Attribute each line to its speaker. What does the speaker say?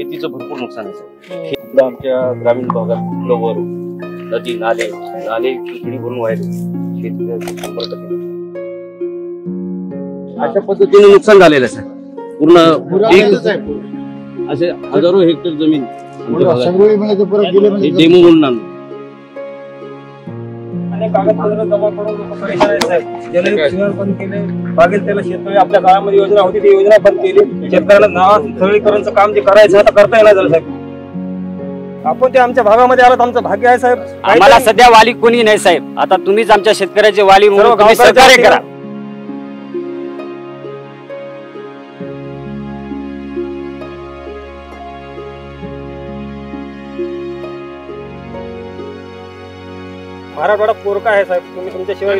Speaker 1: शेतीचं भरपूर नुकसान आहे साहेब.
Speaker 2: इकडं आमच्या ग्रामीण भागात फ्लोवर नदी नाले नाले पिढी भरून शेतीचा केला.
Speaker 1: अशा पद्धतीने नुकसान झालेलं आहे पूर्ण एक असे हजारो हेक्टर जमीन
Speaker 3: म्हणजे
Speaker 1: हे
Speaker 3: म्हणजे
Speaker 1: डेमो म्हणून आणलं.
Speaker 4: अनेक कागदपत्र जमा करून लोकं परेशान आहेत साहेब. जलयुक्त बंद केले मागेल त्याला शेतकरी आपल्या काळामध्ये योजना होती ती योजना बंद केली. शेतकऱ्यांना नाव सरळीकरणचं काम जे करायचं आता करता येणार झालं साहेब. आपण ते आमच्या भागामध्ये आलात आमचं भाग्य आहे साहेब.
Speaker 5: आम्हाला सध्या वाली कोणी नाही साहेब. आता तुम्हीच आमच्या शेतकऱ्याचे वाली म्हणून तुम्ही सहकार्य करा.
Speaker 4: मराठवाडा पोरका आहे साहेब तुम्ही तुमच्या शिवाय.